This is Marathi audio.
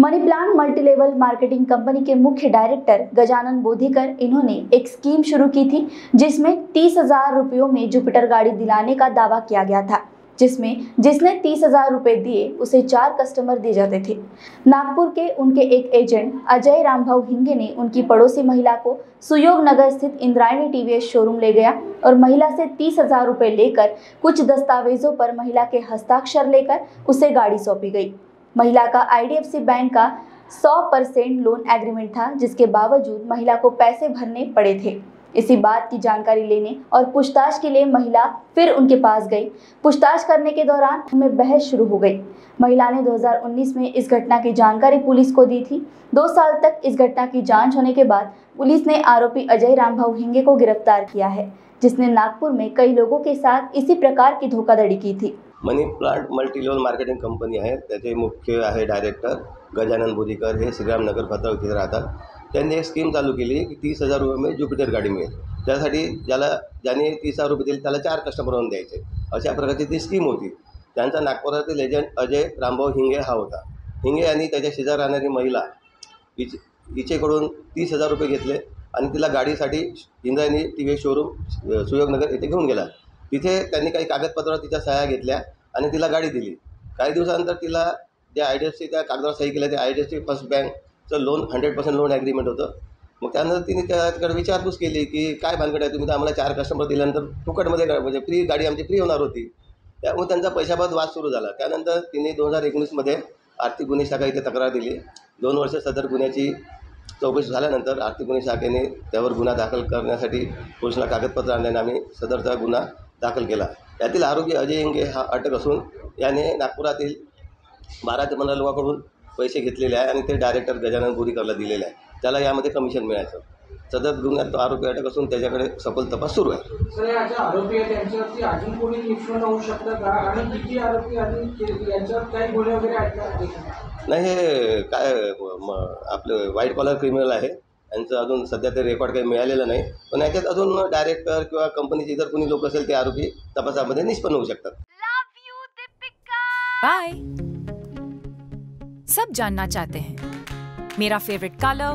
Money plan multi level marketing company के मुख्य डायरेक्टर गजानन बोधिकर, इन्होंने एक स्कीम शुरू की थी, जिसमें तीस हज़ार रुपयों में जुपिटर गाड़ी दिलाने का दावा किया गया था, जिसमें जिसने तीस हज़ार रुपये दिए, उसे चार कस्टमर दिए जाते थे। नागपुर के उनके एक एजेंट, अजय रामभाव हिंगे ने उनकी पड़ोसी महिला को सुयोग नगर स्थित इंद्रायणी टीवीएस शोरूम ले गया और महिला से तीस हज़ार रुपये लेकर कुछ दस्तावेजों पर महिला के हस्ताक्षर लेकर उसे गाड़ी सौंपी गई। महिला का आईडीएफसी बैंक का 100 परसेंट लोन एग्रीमेंट था, जिसके बावजूद महिला को पैसे भरने पड़े थे। इसी बात की जानकारी लेने और पूछताछ के लिए महिला फिर उनके पास गई। पूछताछ करने के दौरान उनमें बहस शुरू हो गई। महिला ने 2019 में इस घटना की जानकारी पुलिस को दी थी। दो साल तक इस घटना की जाँच होने के बाद पुलिस ने आरोपी अजय रामभाऊ हिंगे को गिरफ़्तार किया है। जिसने नागपुर में कई लोगों के साथ इसी प्रकार की धोखाधड़ी की थी। Money plant multi level marketing company आहे त्याचे मुख्य आहे डायरेक्टर गजानन बोधीकर. हे श्रीरामनगर भद्राव तिथे राहतात. त्यांनी एक स्कीम चालू केली की तीस हजार रुपये ज्युपिटर गाडी मिळेल. त्यासाठी ज्याला ज्याने तीस हजार रुपये दिले त्याला चार कस्टमर म्हणून द्यायचे. अशा प्रकारची ती स्कीम होती. त्यांचा नागपुरातील एजंट अजय रामभाऊ हिंगे हा होता. हिंगे यांनी त्याच्या शेजार राहणारी महिला हिच हिचेकडून तीस हजार रुपये घेतले. आणि तिला गाडीसाठी Indrayani T V showroom Suyognagar येथे घेऊन गेला. तिथे त्यांनी काही कागदपत्रावर तिच्या सह्या घेतल्या आणि तिला गाडी दिली. काही दिवसानंतर तिला ज्या आय डी एफ सी त्या कागदावर सही केल्या. त्या I D F C first बँकचं loan hundred percent loan agreement होतं. मग त्यानंतर तिने त्याकडे विचारपूस केली की काय भानगड आहे तुम्ही? तर आम्हाला चार कस्टमर दिल्यानंतर फुकटमध्ये गा- म्हणजे फ्री गाडी आमची फ्री होणार होती. त्यामुळे त्यांचा पैशाबाबत वाद सुरू झाला. त्यानंतर तिने दोन हजार एकोणीसमध्ये आर्थिक गुन्हे शाखा इथे तक्रार दिली. दोन वर्ष सदर गुन्ह्याची चौकशी झाल्यानंतर आर्थिक गुन्हे शाखेने त्यावर गुन्हा दाखल करण्यासाठी पोलिसांना कागदपत्र आणल्याने आम्ही सदरचा गुन्हा दाखल केला. यातील आरोपी अजय इंगे हा अटक असून याने नागपुरातील बारा ते पंधरा लोकांकडून पैसे घेतलेले आहे आणि ते डायरेक्टर गजानन बोरीकरला दिलेले आहे. त्याला यामध्ये कमिशन मिळायचं. सदर गुन्ह्यात तो आरोपी अटक असून त्याच्याकडे सखोल तपास सुरू आहे. सर या ज्या आरोपी आहेत त्यांच्यावरती अजून कोणी निष्पन्न होऊ शकतं का? आणि किती आरोपी अजून के- यांच्यावर काही गुन्हे वगैरे आहेत का? नाही हे काय म आपलं व्हाईट कॉलर क्रिमिनल आहे. यांचं अजून सध्या ते रेकॉर्ड काही मिळालेलं नाही. पण याच्यात अजून डायरेक्टर किंवा कंपनीचे इतर कोणी लोक असेल ते आरोपी तपासामध्ये निष्पन्न होऊ शकतात. बाय सब जानना चाहते हैं। मेरा फेवरेट कलर